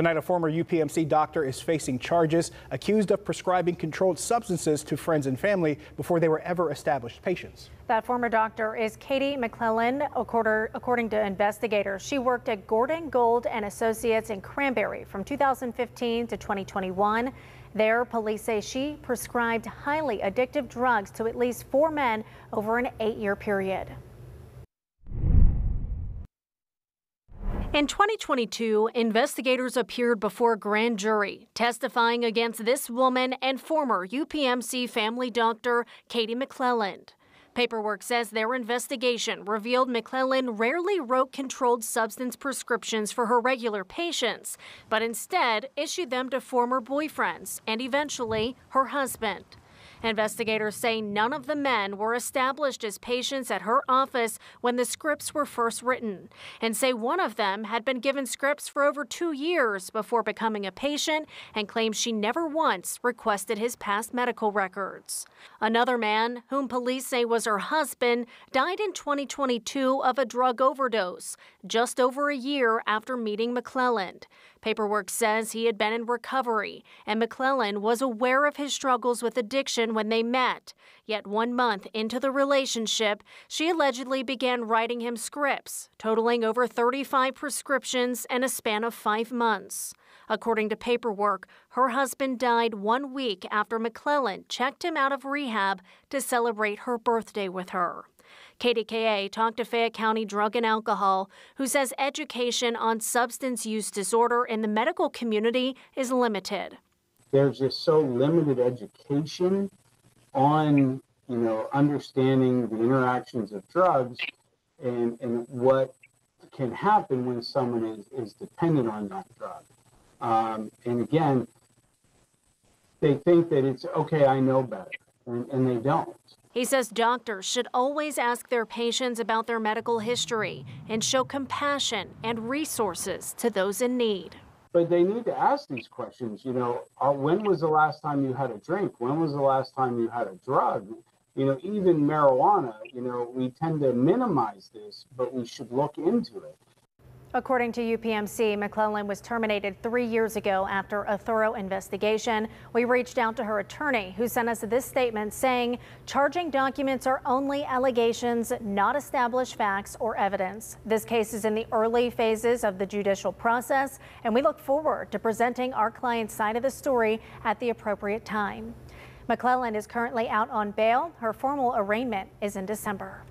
Tonight, a former UPMC doctor is facing charges accused of prescribing controlled substances to friends and family before they were ever established patients. That former doctor is Katie McClellan. According to investigators, she worked at Gordon Gold and Associates in Cranberry from 2015 to 2021. There, police say she prescribed highly addictive drugs to at least four men over an eight-year period. In 2022, investigators appeared before a grand jury testifying against this woman and former UPMC family doctor Katie McClellan. Paperwork says their investigation revealed McClellan rarely wrote controlled substance prescriptions for her regular patients, but instead issued them to former boyfriends and eventually her husband. Investigators say none of the men were established as patients at her office when the scripts were first written, and say one of them had been given scripts for over two years before becoming a patient and claims she never once requested his past medical records. Another man, whom police say was her husband, died in 2022 of a drug overdose, just over a year after meeting McClellan. Paperwork says he had been in recovery, and McClellan was aware of his struggles with addiction when they met. Yet one month into the relationship, she allegedly began writing him scripts, totaling over 35 prescriptions in a span of five months. According to paperwork, her husband died one week after McClellan checked him out of rehab to celebrate her birthday with her. KDKA talked to Fayette County Drug and Alcohol, who says education on substance use disorder in the medical community is limited. There's just so limited education on, you know, understanding the interactions of drugs and, and what can happen when someone is, is dependent on that drug. Um, and again, they think that it's okay, I know better, and, and they don't. He says doctors should always ask their patients about their medical history and show compassion and resources to those in need. But they need to ask these questions. You know, uh, when was the last time you had a drink? When was the last time you had a drug? You know, even marijuana, you know, we tend to minimize this, but we should look into it. According to UPMC, McClellan was terminated three years ago after a thorough investigation. We reached out to her attorney, who sent us this statement saying charging documents are only allegations, not established facts or evidence. This case is in the early phases of the judicial process, and we look forward to presenting our client's side of the story at the appropriate time. McClellan is currently out on bail. Her formal arraignment is in December.